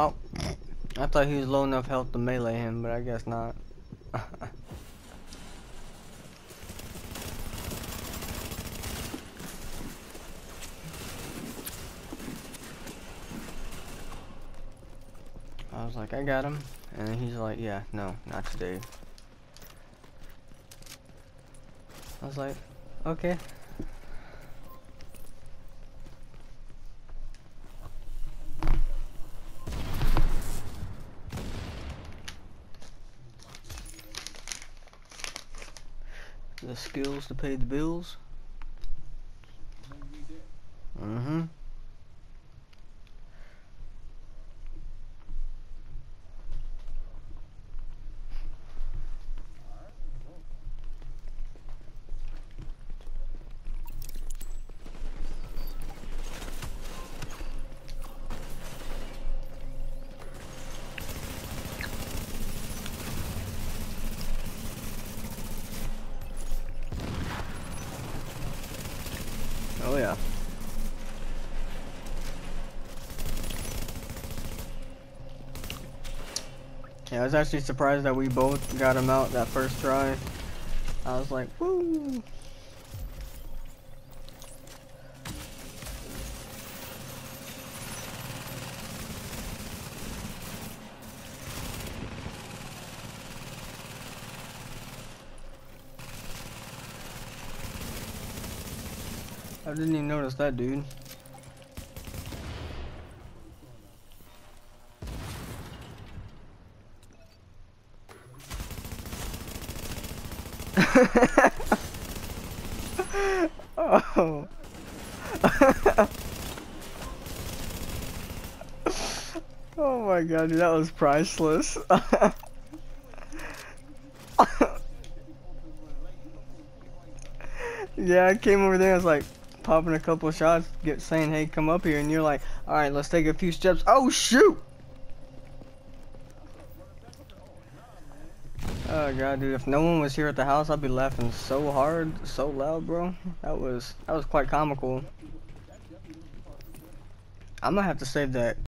Oh, I thought he was low enough health to melee him, but I guess not. I was like, I got him. And he's like, yeah, no, not today. I was like, okay. The skills to pay the bills. Mm-hmm. Oh, yeah. Yeah, I was actually surprised that we both got him out that first try. I was like, woo! I didn't even notice that dude. oh. oh my god, dude, that was priceless. yeah, I came over there, I was like popping a couple shots, get saying, hey, come up here, and you're like, alright, let's take a few steps. Oh, shoot! Oh god, dude, if no one was here at the house, I'd be laughing so hard, so loud, bro. That was, that was quite comical. I'm gonna have to save that